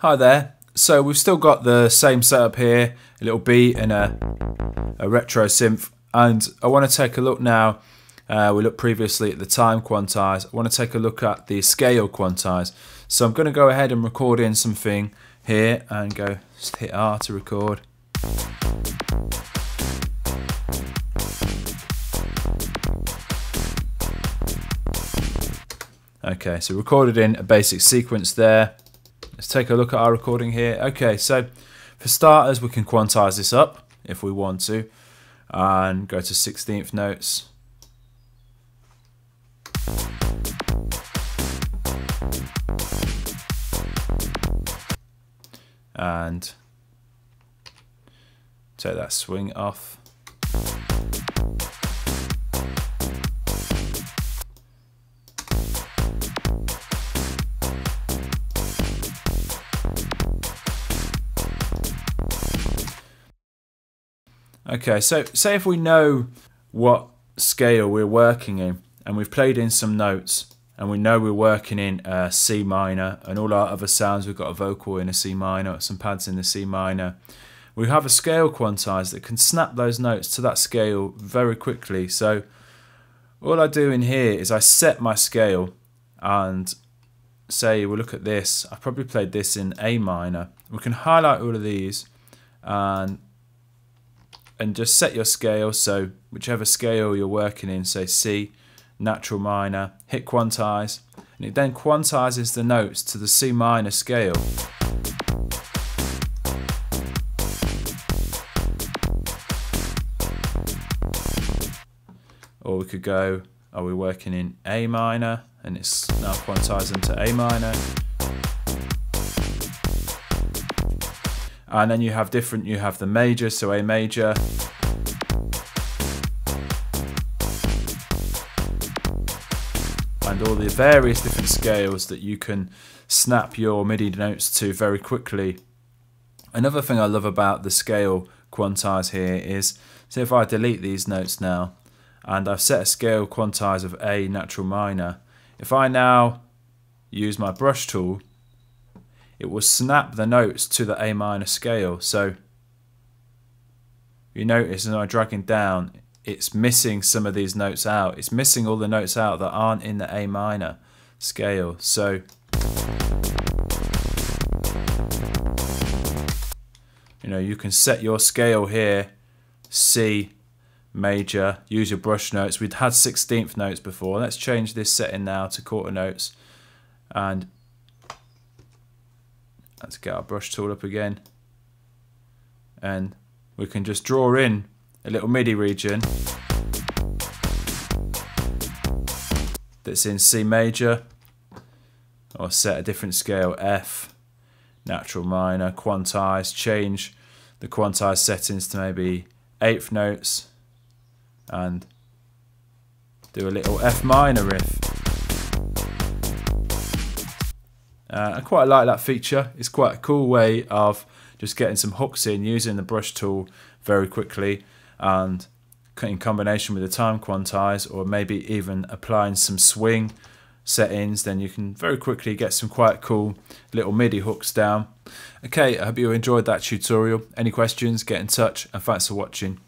Hi there. So we've still got the same setup here, a little beat and a, a retro synth. And I want to take a look now. Uh, we looked previously at the time quantize. I want to take a look at the scale quantize. So I'm going to go ahead and record in something here and go hit R to record. Okay, so recorded in a basic sequence there. Take a look at our recording here. Okay, so for starters, we can quantize this up if we want to and go to 16th notes. And take that swing off. Okay, so say if we know what scale we're working in and we've played in some notes and we know we're working in C minor and all our other sounds, we've got a vocal in a C minor, some pads in the C minor. We have a scale quantizer that can snap those notes to that scale very quickly. So all I do in here is I set my scale and say we'll look at this. I probably played this in A minor. We can highlight all of these and and just set your scale. So whichever scale you're working in say C natural minor hit quantize. And it then quantizes the notes to the C minor scale. Or we could go are we working in A minor? And it's now quantizing to A minor and then you have different you have the major so a major and all the various different scales that you can snap your MIDI notes to very quickly. Another thing I love about the scale quantize here is, so if I delete these notes now, and I've set a scale quantize of A natural minor, if I now use my brush tool it will snap the notes to the A minor scale. So you notice as I'm dragging down, it's missing some of these notes out. It's missing all the notes out that aren't in the A minor scale. So you know, you can set your scale here, C major, use your brush notes. We'd had 16th notes before. Let's change this setting now to quarter notes. And Let's get our brush tool up again. And we can just draw in a little MIDI region that's in C major or set a different scale F, natural minor, quantize, change the quantize settings to maybe eighth notes and do a little F minor riff. Uh, I quite like that feature. It's quite a cool way of just getting some hooks in using the brush tool very quickly and in combination with the time quantize or maybe even applying some swing settings then you can very quickly get some quite cool little MIDI hooks down. Okay, I hope you enjoyed that tutorial. Any questions, get in touch and thanks for watching.